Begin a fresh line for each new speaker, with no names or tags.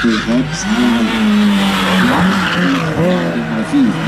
perhaps I am.